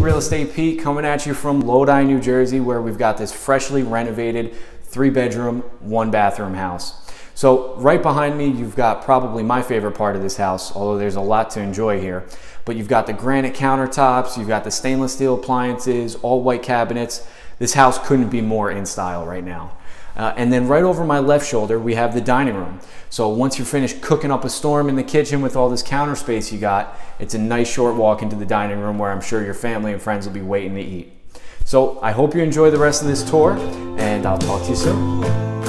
Real Estate Pete coming at you from Lodi, New Jersey, where we've got this freshly renovated three bedroom, one bathroom house. So right behind me, you've got probably my favorite part of this house, although there's a lot to enjoy here. But you've got the granite countertops, you've got the stainless steel appliances, all white cabinets. This house couldn't be more in style right now. Uh, and then right over my left shoulder, we have the dining room. So once you're finished cooking up a storm in the kitchen with all this counter space you got, it's a nice short walk into the dining room where I'm sure your family and friends will be waiting to eat. So I hope you enjoy the rest of this tour and I'll talk to you soon.